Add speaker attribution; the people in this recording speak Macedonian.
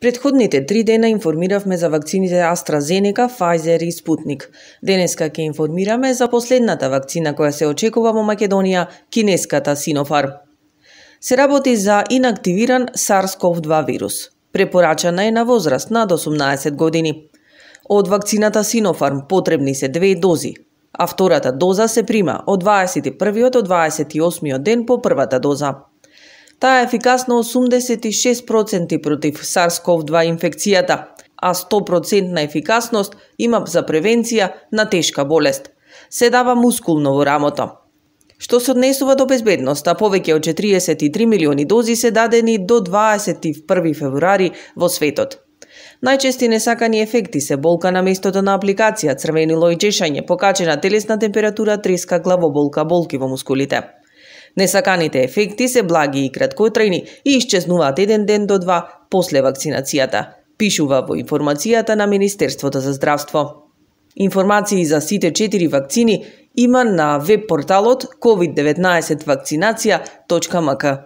Speaker 1: Предходните три дена информиравме за вакцините AstraZeneca, Pfizer и Sputnik. Денеска ќе информираме за последната вакцина која се очекува во Македонија, кинеската Sinopharm. Се работи за инактивиран SARS-CoV-2 вирус. Препорачана е на возраст над 18 години. Од вакцината Sinopharm потребни се две дози, а втората доза се прима од 21 до 28 ден по првата доза. Таа е ефикасна 86% против SARS-CoV-2 инфекцијата, а 100% ефикасност има за превенција на тешка болест. Се дава мускулно во рамото. Што се однесува до безбедноста, повеќе од 43 милиони дози се дадени до 21 февруари во светот. Најчести несакани ефекти се болка на местото на апликација, црвенило и чешање, покачена телесна температура, треска, главоболка, болки во мускулите. Несаканите ефекти се благи и краткотрајни и исчезнуваат еден ден до два после вакцинацијата, пишува во информацијата на Министерството за здравство. Информации за сите четири вакцини има на веб порталот covid19vacinacija.mk.